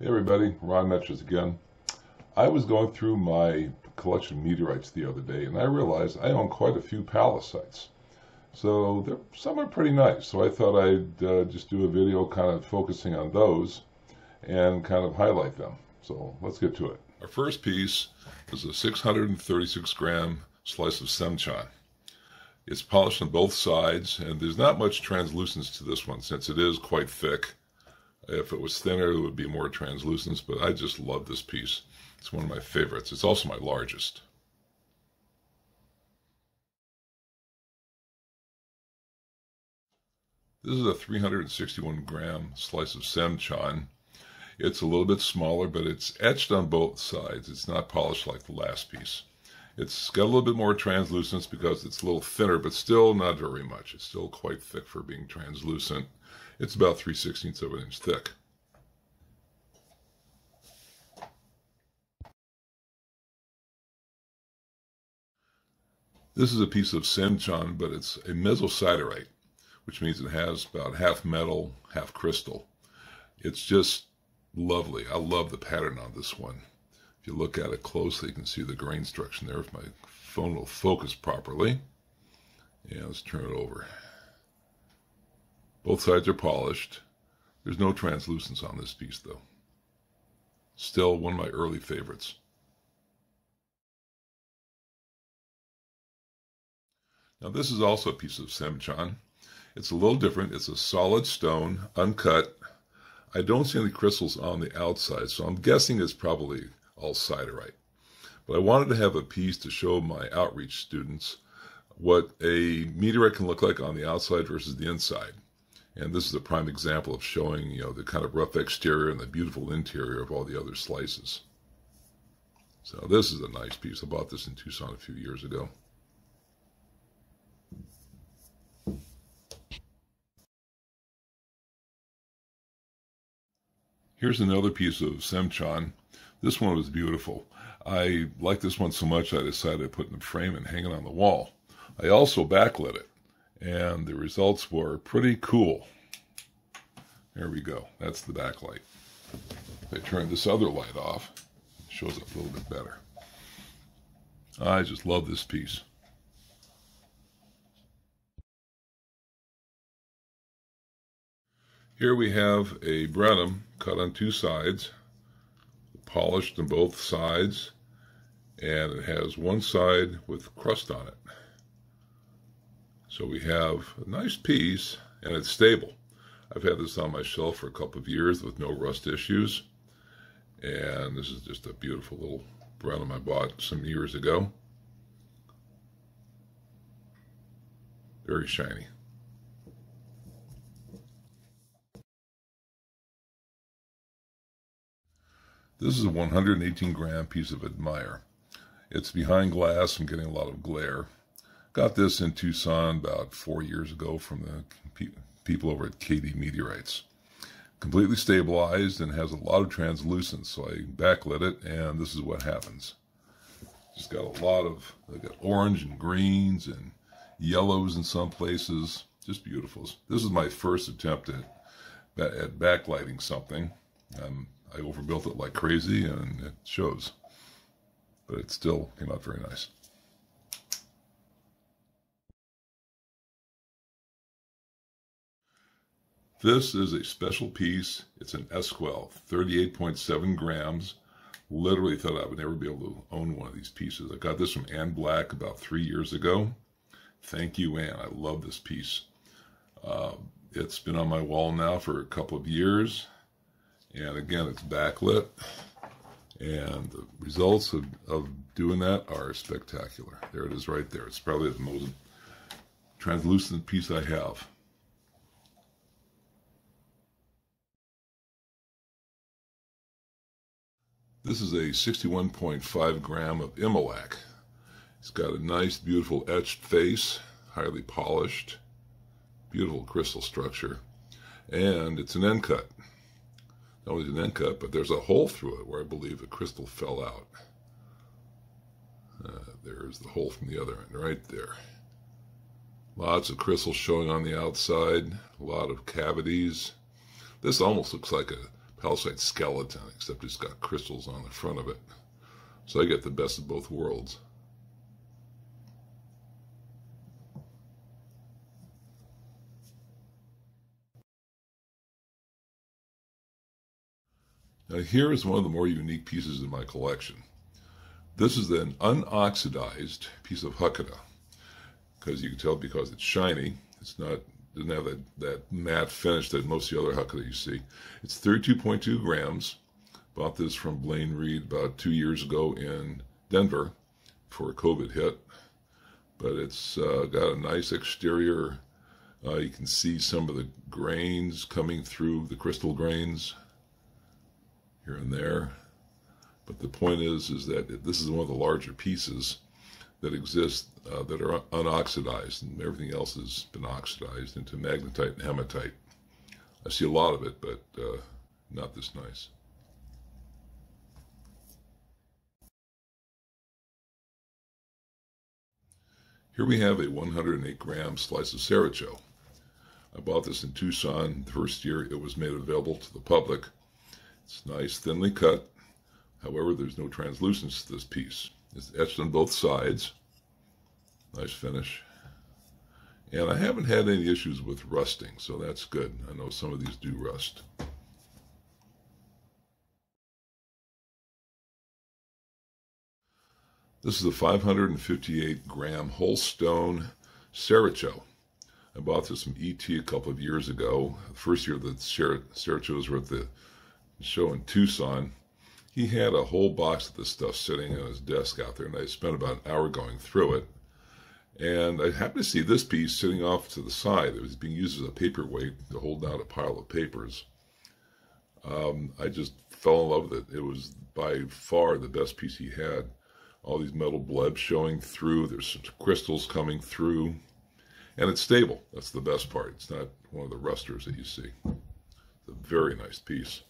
Hey everybody, Ron Metchis again. I was going through my collection of meteorites the other day and I realized I own quite a few pallasites. So some are pretty nice. So I thought I'd uh, just do a video kind of focusing on those and kind of highlight them. So let's get to it. Our first piece is a 636 gram slice of Seymchan. It's polished on both sides and there's not much translucence to this one since it is quite thick. If it was thinner, it would be more translucence, but I just love this piece. It's one of my favorites. It's also my largest. This is a 361 gram slice of Seymchan. It's a little bit smaller, but it's etched on both sides. It's not polished like the last piece. It's got a little bit more translucence because it's a little thinner, but still not very much. It's still quite thick for being translucent. It's about 3 16ths of an inch thick. This is a piece of Seymchan, but it's a mesosiderite, which means it has about half metal, half crystal. It's just lovely. I love the pattern on this one. If you look at it closely, you can see the grain structure there if my phone will focus properly. Yeah, let's turn it over. Both sides are polished. There's no translucence on this piece, though. Still one of my early favorites. Now this is also a piece of Seymchan. It's a little different. It's a solid stone, uncut. I don't see any crystals on the outside, so I'm guessing it's probably all siderite. But I wanted to have a piece to show my outreach students what a meteorite can look like on the outside versus the inside. And this is a prime example of showing, you know, the kind of rough exterior and the beautiful interior of all the other slices. So this is a nice piece. I bought this in Tucson a few years ago. Here's another piece of Seymchan. This one was beautiful. I like this one so much I decided to put it in a frame and hang it on the wall. I also backlit it and the results were pretty cool. There we go. That's the backlight. If I turn this other light off, shows up a little bit better. I just love this piece. Here we have a Brenham cut on two sides, polished on both sides, and it has one side with crust on it. So we have a nice piece and it's stable. I've had this on my shelf for a couple of years with no rust issues. And this is just a beautiful little Brenham I bought some years ago. Very shiny. This is a 118 gram piece of Admire. It's behind glass and getting a lot of glare. Got this in Tucson about four years ago from the pe people over at KD Meteorites. Completely stabilized and has a lot of translucence, so I backlit it, and this is what happens. Just got a lot of, got orange and greens and yellows in some places. Just beautiful. This is my first attempt at, at backlighting something. Um, I overbuilt it like crazy, and it shows. But it still came out very nice. This is a special piece. It's an Esquel, 38.7 grams. Literally thought I would never be able to own one of these pieces. I got this from Anne Black about three years ago. Thank you, Ann. I love this piece. Uh, it's been on my wall now for a couple of years. And again, it's backlit. And the results of, of doing that are spectacular. There it is right there. It's probably the most translucent piece I have. This is a 61.5 gram of Imilac. It's got a nice, beautiful etched face, highly polished, beautiful crystal structure, and it's an end cut. Not only an end cut, but there's a hole through it where I believe the crystal fell out. Uh, there's the hole from the other end, right there. Lots of crystals showing on the outside, a lot of cavities. This almost looks like a Pallasite skeleton, except it's got crystals on the front of it. So I get the best of both worlds. Now here is one of the more unique pieces in my collection. This is an unoxidized piece of Huckitta, because you can tell because it's shiny. It's not have that, that matte finish that most of the other Huckitta you see. It's 32.2 grams. Bought this from Blaine Reed about two years ago in Denver before COVID hit. But it's uh, got a nice exterior. Uh, you can see some of the grains coming through, the crystal grains here and there. But the point is, is that this is one of the larger pieces that exist uh, that are unoxidized, and everything else has been oxidized into magnetite and hematite. I see a lot of it, but uh, not this nice. Here we have a 108 gram slice of Sericho. I bought this in Tucson the first year it was made available to the public. It's nice, thinly cut. However, there's no translucence to this piece. It's etched on both sides. Nice finish. And I haven't had any issues with rusting, so that's good. I know some of these do rust. This is a 558 gram whole stone Sericho. I bought this from ET a couple of years ago. The first year that Serichos were at the show in Tucson, he had a whole box of this stuff sitting on his desk out there, and I spent about an hour going through it. And I happened to see this piece sitting off to the side. It was being used as a paperweight to hold down a pile of papers. Um, I just fell in love with it. It was by far the best piece he had all these metal blebs showing through. There's some crystals coming through. And it's stable. That's the best part. It's not one of the rusters that you see. It's a very nice piece.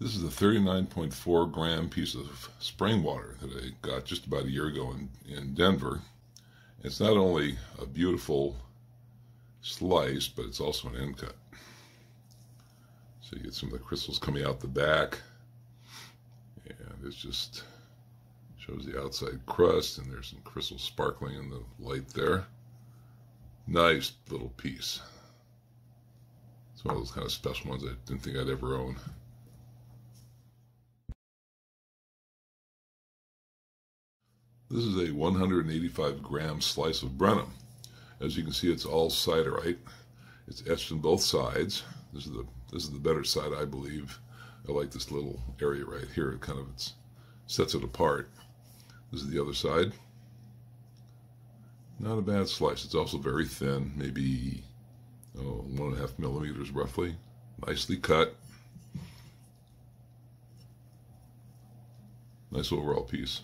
This is a 39.4 gram piece of Springwater that I got just about a year ago in, in Denver. It's not only a beautiful slice, but it's also an end cut. So you get some of the crystals coming out the back. And it just shows the outside crust, and there's some crystals sparkling in the light there. Nice little piece. It's one of those kind of special ones I didn't think I'd ever own. This is a 185 gram slice of Brenham. As you can see, it's all siderite. It's etched on both sides. This is the this is the better side, I believe. I like this little area right here. It kind of it's, sets it apart. This is the other side. Not a bad slice. It's also very thin, maybe oh, one and a half millimeters roughly. Nicely cut. Nice overall piece.